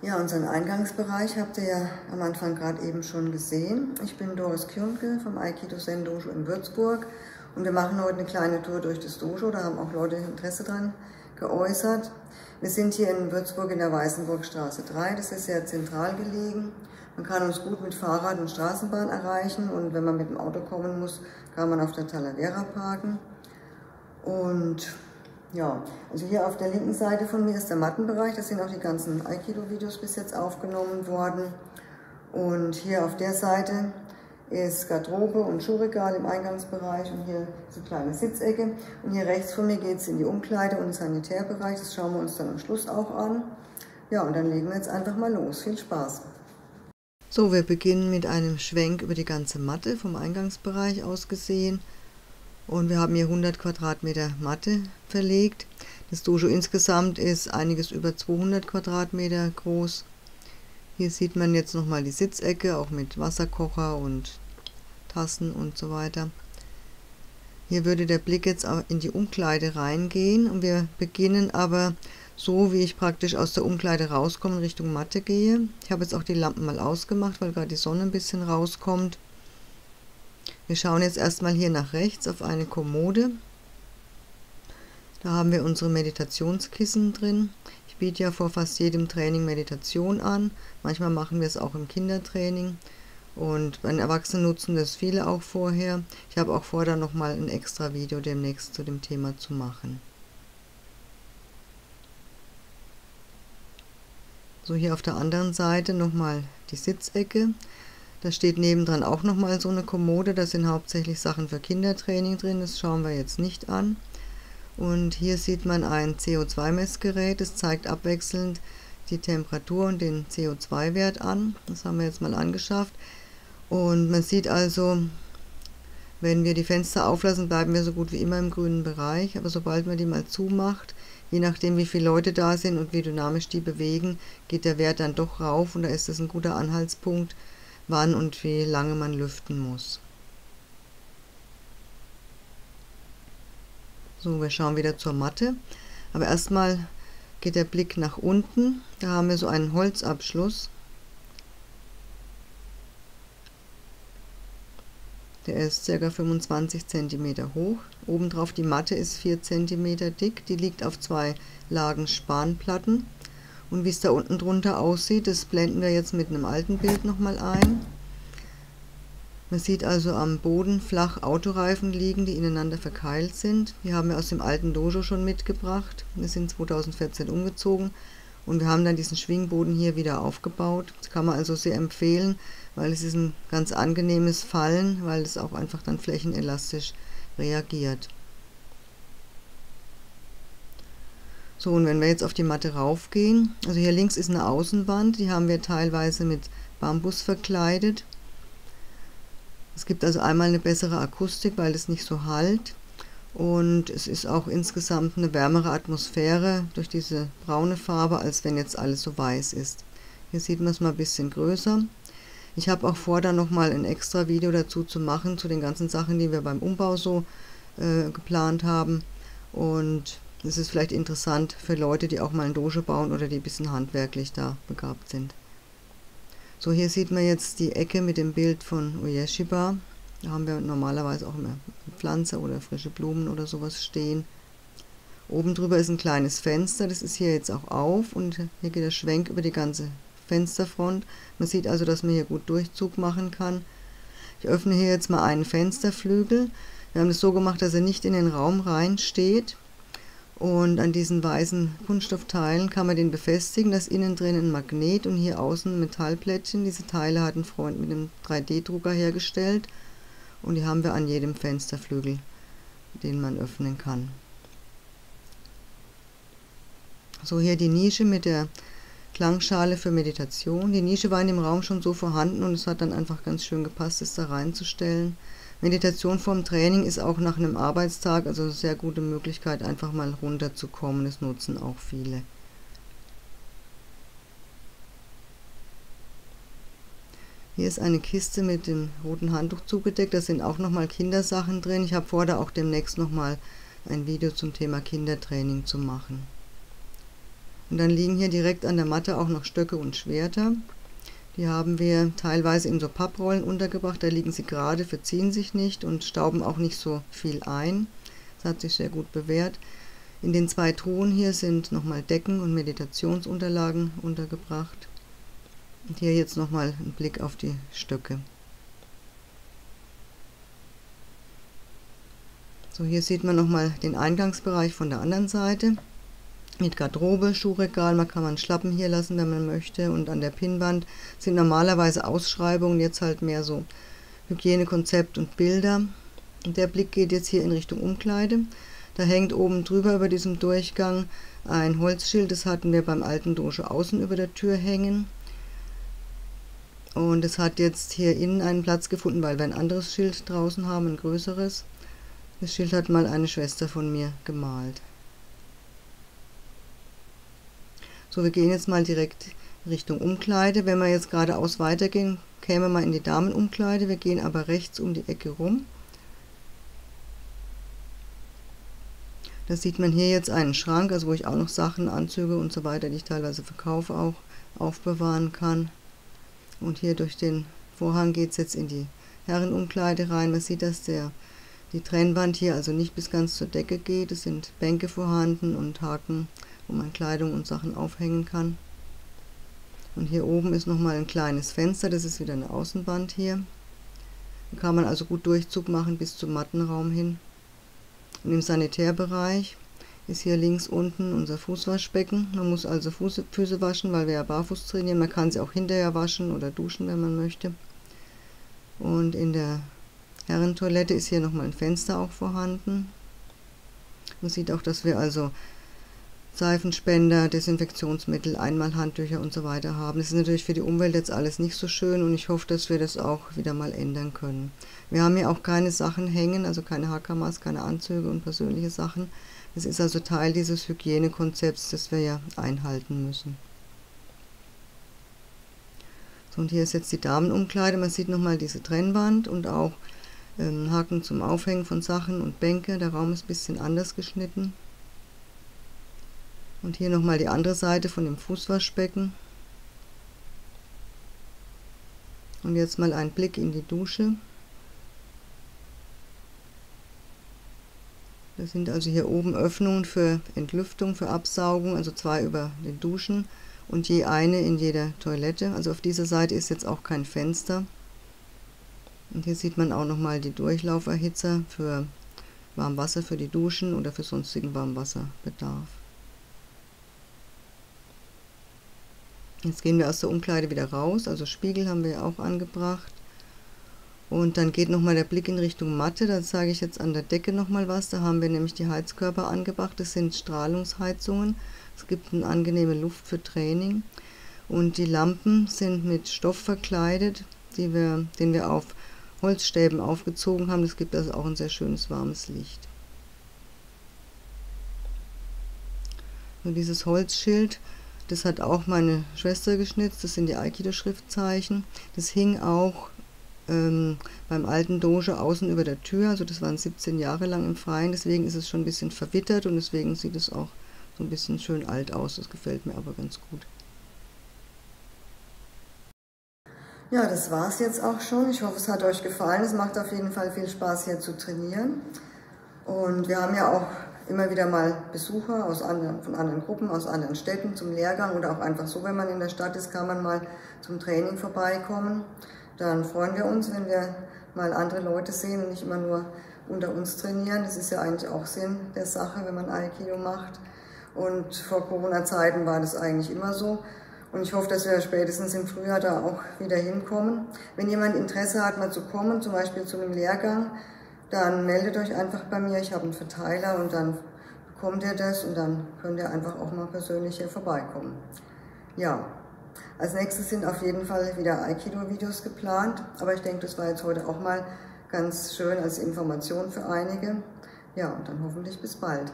Ja, unseren Eingangsbereich habt ihr ja am Anfang gerade eben schon gesehen. Ich bin Doris Kürnke vom Aikido Zen Dojo in Würzburg und wir machen heute eine kleine Tour durch das Dojo. Da haben auch Leute Interesse dran geäußert. Wir sind hier in Würzburg in der Weißenburgstraße 3. Das ist sehr zentral gelegen. Man kann uns gut mit Fahrrad und Straßenbahn erreichen und wenn man mit dem Auto kommen muss, kann man auf der Talavera parken. Und ja, also hier auf der linken Seite von mir ist der Mattenbereich. Da sind auch die ganzen Aikido-Videos bis jetzt aufgenommen worden. Und hier auf der Seite ist Garderobe und Schuhregal im Eingangsbereich und hier so eine kleine Sitzecke. Und hier rechts von mir geht es in die Umkleide und den Sanitärbereich. Das schauen wir uns dann am Schluss auch an. Ja, und dann legen wir jetzt einfach mal los. Viel Spaß! So, wir beginnen mit einem Schwenk über die ganze Matte vom Eingangsbereich aus gesehen. Und wir haben hier 100 Quadratmeter Matte verlegt. Das Dojo insgesamt ist einiges über 200 Quadratmeter groß. Hier sieht man jetzt nochmal die Sitzecke, auch mit Wasserkocher und Tassen und so weiter. Hier würde der Blick jetzt in die Umkleide reingehen und wir beginnen aber so, wie ich praktisch aus der Umkleide rauskomme Richtung Matte gehe. Ich habe jetzt auch die Lampen mal ausgemacht, weil gerade die Sonne ein bisschen rauskommt. Wir schauen jetzt erstmal hier nach rechts auf eine Kommode. Da haben wir unsere Meditationskissen drin. Ich biete ja vor fast jedem Training Meditation an. Manchmal machen wir es auch im Kindertraining. Und bei den Erwachsenen nutzen das viele auch vorher. Ich habe auch vor, da nochmal ein extra Video demnächst zu dem Thema zu machen. So, hier auf der anderen Seite nochmal die Sitzecke. Da steht nebendran auch nochmal so eine Kommode. Da sind hauptsächlich Sachen für Kindertraining drin. Das schauen wir jetzt nicht an. Und hier sieht man ein CO2-Messgerät. Das zeigt abwechselnd die Temperatur und den CO2-Wert an. Das haben wir jetzt mal angeschafft. Und man sieht also, wenn wir die Fenster auflassen, bleiben wir so gut wie immer im grünen Bereich. Aber sobald man die mal zumacht, je nachdem wie viele Leute da sind und wie dynamisch die bewegen, geht der Wert dann doch rauf. Und da ist das ein guter Anhaltspunkt, wann und wie lange man lüften muss. So, wir schauen wieder zur Matte. Aber erstmal geht der Blick nach unten. Da haben wir so einen Holzabschluss. Der ist ca. 25 cm hoch. Obendrauf die Matte ist 4 cm dick. Die liegt auf zwei Lagen Spanplatten. Und wie es da unten drunter aussieht, das blenden wir jetzt mit einem alten Bild nochmal ein. Man sieht also am Boden flach Autoreifen liegen, die ineinander verkeilt sind. Die haben wir aus dem alten Dojo schon mitgebracht. Wir sind 2014 umgezogen und wir haben dann diesen Schwingboden hier wieder aufgebaut. Das kann man also sehr empfehlen, weil es ist ein ganz angenehmes Fallen, weil es auch einfach dann flächenelastisch reagiert. So, und wenn wir jetzt auf die Matte raufgehen, also hier links ist eine Außenwand, die haben wir teilweise mit Bambus verkleidet. Es gibt also einmal eine bessere Akustik, weil es nicht so halt. Und es ist auch insgesamt eine wärmere Atmosphäre durch diese braune Farbe, als wenn jetzt alles so weiß ist. Hier sieht man es mal ein bisschen größer. Ich habe auch vor, da nochmal ein extra Video dazu zu machen, zu den ganzen Sachen, die wir beim Umbau so äh, geplant haben. Und das ist vielleicht interessant für Leute, die auch mal ein Doge bauen oder die ein bisschen handwerklich da begabt sind. So, hier sieht man jetzt die Ecke mit dem Bild von Uyeshiba. Da haben wir normalerweise auch immer Pflanze oder frische Blumen oder sowas stehen. Oben drüber ist ein kleines Fenster, das ist hier jetzt auch auf und hier geht der Schwenk über die ganze Fensterfront. Man sieht also, dass man hier gut Durchzug machen kann. Ich öffne hier jetzt mal einen Fensterflügel. Wir haben es so gemacht, dass er nicht in den Raum rein steht, und an diesen weißen Kunststoffteilen kann man den befestigen. Das innen drin ein Magnet und hier außen ein Metallplättchen. Diese Teile hat ein Freund mit einem 3D-Drucker hergestellt. Und die haben wir an jedem Fensterflügel, den man öffnen kann. So hier die Nische mit der Klangschale für Meditation. Die Nische war in dem Raum schon so vorhanden und es hat dann einfach ganz schön gepasst, es da reinzustellen. Meditation vorm Training ist auch nach einem Arbeitstag also eine sehr gute Möglichkeit, einfach mal runterzukommen. Das nutzen auch viele. Hier ist eine Kiste mit dem roten Handtuch zugedeckt. Da sind auch nochmal Kindersachen drin. Ich habe vor, da auch demnächst nochmal ein Video zum Thema Kindertraining zu machen. Und dann liegen hier direkt an der Matte auch noch Stöcke und Schwerter. Die haben wir teilweise in so Papprollen untergebracht. Da liegen sie gerade, verziehen sich nicht und stauben auch nicht so viel ein. Das hat sich sehr gut bewährt. In den zwei Truhen hier sind nochmal Decken und Meditationsunterlagen untergebracht. Und hier jetzt nochmal ein Blick auf die Stöcke. So, hier sieht man nochmal den Eingangsbereich von der anderen Seite mit Garderobe, Schuhregal, man kann man Schlappen hier lassen, wenn man möchte. Und an der Pinnwand sind normalerweise Ausschreibungen, jetzt halt mehr so Hygienekonzept und Bilder. Und der Blick geht jetzt hier in Richtung Umkleide. Da hängt oben drüber über diesem Durchgang ein Holzschild, das hatten wir beim alten Doge außen über der Tür hängen. Und es hat jetzt hier innen einen Platz gefunden, weil wir ein anderes Schild draußen haben, ein größeres. Das Schild hat mal eine Schwester von mir gemalt. So, wir gehen jetzt mal direkt Richtung Umkleide. Wenn wir jetzt geradeaus weitergehen, kämen wir in die Damenumkleide. Wir gehen aber rechts um die Ecke rum. Da sieht man hier jetzt einen Schrank, also wo ich auch noch Sachen, Anzüge und so weiter, die ich teilweise verkaufe, auch aufbewahren kann. Und hier durch den Vorhang geht es jetzt in die Herrenumkleide rein. Man sieht, dass der, die Trennwand hier also nicht bis ganz zur Decke geht. Es sind Bänke vorhanden und Haken wo man Kleidung und Sachen aufhängen kann. Und hier oben ist nochmal ein kleines Fenster, das ist wieder eine Außenwand hier. Da kann man also gut Durchzug machen bis zum Mattenraum hin. Und im Sanitärbereich ist hier links unten unser Fußwaschbecken. Man muss also Fuß, Füße waschen, weil wir ja barfuß trainieren. Man kann sie auch hinterher waschen oder duschen, wenn man möchte. Und in der Herrentoilette ist hier nochmal ein Fenster auch vorhanden. Man sieht auch, dass wir also Seifenspender, Desinfektionsmittel, Einmalhandtücher und so weiter haben. Das ist natürlich für die Umwelt jetzt alles nicht so schön und ich hoffe, dass wir das auch wieder mal ändern können. Wir haben hier auch keine Sachen hängen, also keine Hakamas, keine Anzüge und persönliche Sachen. Das ist also Teil dieses Hygienekonzepts, das wir ja einhalten müssen. So, und hier ist jetzt die Damenumkleide. Man sieht nochmal diese Trennwand und auch ähm, Haken zum Aufhängen von Sachen und Bänke. Der Raum ist ein bisschen anders geschnitten. Und hier nochmal die andere Seite von dem Fußwaschbecken. Und jetzt mal ein Blick in die Dusche. Das sind also hier oben Öffnungen für Entlüftung, für Absaugung, also zwei über den Duschen und je eine in jeder Toilette. Also auf dieser Seite ist jetzt auch kein Fenster. Und hier sieht man auch nochmal die Durchlauferhitzer für Warmwasser für die Duschen oder für sonstigen Warmwasserbedarf. Jetzt gehen wir aus der Umkleide wieder raus, also Spiegel haben wir auch angebracht. Und dann geht nochmal der Blick in Richtung Matte, da zeige ich jetzt an der Decke nochmal was. Da haben wir nämlich die Heizkörper angebracht, das sind Strahlungsheizungen. Es gibt eine angenehme Luft für Training. Und die Lampen sind mit Stoff verkleidet, wir, den wir auf Holzstäben aufgezogen haben. Das gibt also auch ein sehr schönes warmes Licht. Und dieses Holzschild das hat auch meine Schwester geschnitzt. Das sind die Aikido-Schriftzeichen. Das hing auch ähm, beim alten Doge außen über der Tür. Also das waren 17 Jahre lang im Freien. Deswegen ist es schon ein bisschen verwittert und deswegen sieht es auch so ein bisschen schön alt aus. Das gefällt mir aber ganz gut. Ja, das war es jetzt auch schon. Ich hoffe, es hat euch gefallen. Es macht auf jeden Fall viel Spaß, hier zu trainieren. Und wir haben ja auch immer wieder mal Besucher aus anderen, von anderen Gruppen, aus anderen Städten zum Lehrgang oder auch einfach so, wenn man in der Stadt ist, kann man mal zum Training vorbeikommen. Dann freuen wir uns, wenn wir mal andere Leute sehen und nicht immer nur unter uns trainieren. Das ist ja eigentlich auch Sinn der Sache, wenn man Aikido macht. Und vor Corona-Zeiten war das eigentlich immer so. Und ich hoffe, dass wir spätestens im Frühjahr da auch wieder hinkommen. Wenn jemand Interesse hat, mal zu kommen, zum Beispiel zu einem Lehrgang, dann meldet euch einfach bei mir. Ich habe einen Verteiler und dann bekommt ihr das und dann könnt ihr einfach auch mal persönlich hier vorbeikommen. Ja, als nächstes sind auf jeden Fall wieder Aikido-Videos geplant, aber ich denke, das war jetzt heute auch mal ganz schön als Information für einige. Ja, und dann hoffentlich bis bald.